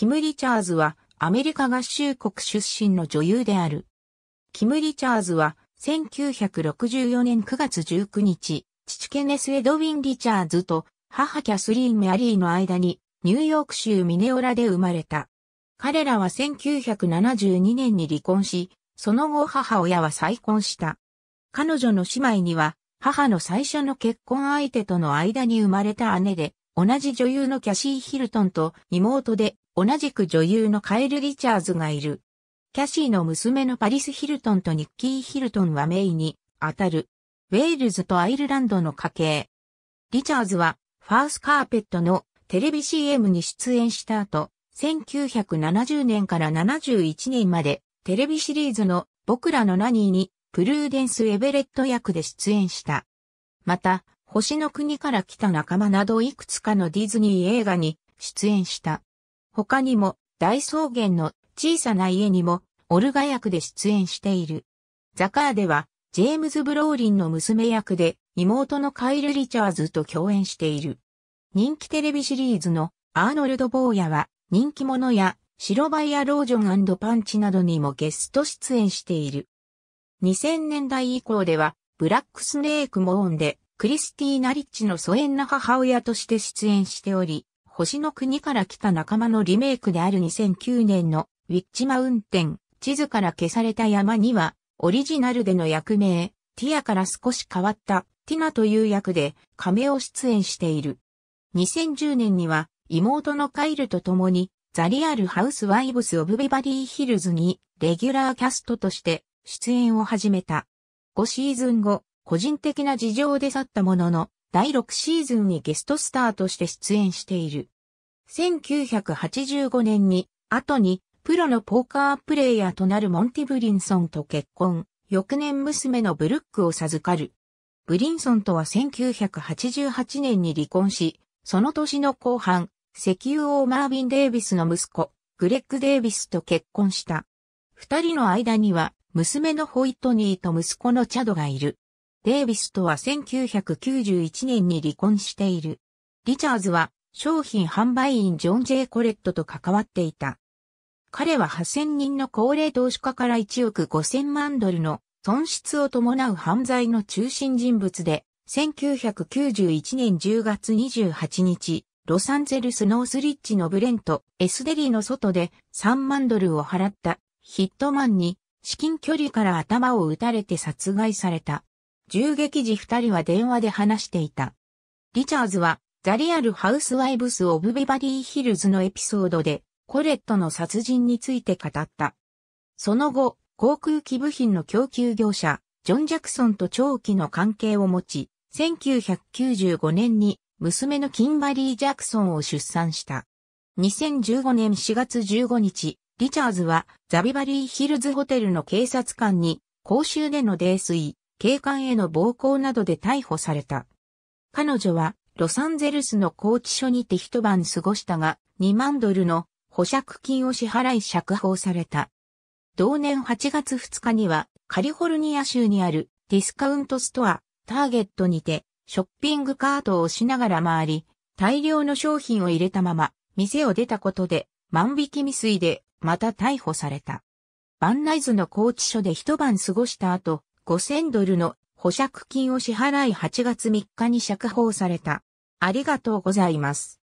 キム・リチャーズはアメリカ合衆国出身の女優である。キム・リチャーズは1964年9月19日、父ケネス・エドウィン・リチャーズと母キャスリーン・メアリーの間にニューヨーク州ミネオラで生まれた。彼らは1972年に離婚し、その後母親は再婚した。彼女の姉妹には、母の最初の結婚相手との間に生まれた姉で、同じ女優のキャシー・ヒルトンと妹で、同じく女優のカエル・リチャーズがいる。キャシーの娘のパリス・ヒルトンとニッキー・ヒルトンはメイに当たる。ウェールズとアイルランドの家系。リチャーズはファースカーペットのテレビ CM に出演した後、1970年から71年までテレビシリーズの僕らのナニーにプルーデンス・エベレット役で出演した。また、星の国から来た仲間などいくつかのディズニー映画に出演した。他にも大草原の小さな家にもオルガ役で出演している。ザカーではジェームズ・ブローリンの娘役で妹のカイル・リチャーズと共演している。人気テレビシリーズのアーノルド・ボーヤは人気者や白バイアロージョンパンチなどにもゲスト出演している。2000年代以降ではブラックスネークモーンでクリスティーナ・リッチの疎遠な母親として出演しており、星の国から来た仲間のリメイクである2009年のウィッチマウンテン、地図から消された山には、オリジナルでの役名、ティアから少し変わったティナという役でカメオ出演している。2010年には妹のカイルと共にザリアルハウスワイブスオブビバリーヒルズにレギュラーキャストとして出演を始めた。5シーズン後、個人的な事情で去ったものの、第6シーズンにゲストスターとして出演している。1985年に、後に、プロのポーカープレイヤーとなるモンティ・ブリンソンと結婚、翌年娘のブルックを授かる。ブリンソンとは1988年に離婚し、その年の後半、石油王マービン・デイビスの息子、グレッグ・デイビスと結婚した。二人の間には、娘のホイットニーと息子のチャドがいる。デイビスとは1991年に離婚している。リチャーズは商品販売員ジョン・ジェイ・コレットと関わっていた。彼は8000人の高齢投資家から1億5000万ドルの損失を伴う犯罪の中心人物で、1991年10月28日、ロサンゼルスノースリッジのブレント、エスデリーの外で3万ドルを払ったヒットマンに至近距離から頭を撃たれて殺害された。銃撃時二人は電話で話していた。リチャーズはザリアル・ハウスワイブス・オブ・ビバディ・ヒルズのエピソードでコレットの殺人について語った。その後、航空機部品の供給業者、ジョン・ジャクソンと長期の関係を持ち、1995年に娘のキンバリー・ジャクソンを出産した。2015年4月15日、リチャーズはザビバリーヒルズホテルの警察官に公衆での泥酔、警官への暴行などで逮捕された。彼女はロサンゼルスの拘置所にて一晩過ごしたが、2万ドルの保釈金を支払い釈放された。同年8月2日にはカリフォルニア州にあるディスカウントストア、ターゲットにてショッピングカートを押しながら回り、大量の商品を入れたまま店を出たことで万引き未遂でまた逮捕された。バンナイズの拘置所で一晩過ごした後、5000ドルの保釈金を支払い8月3日に釈放された。ありがとうございます。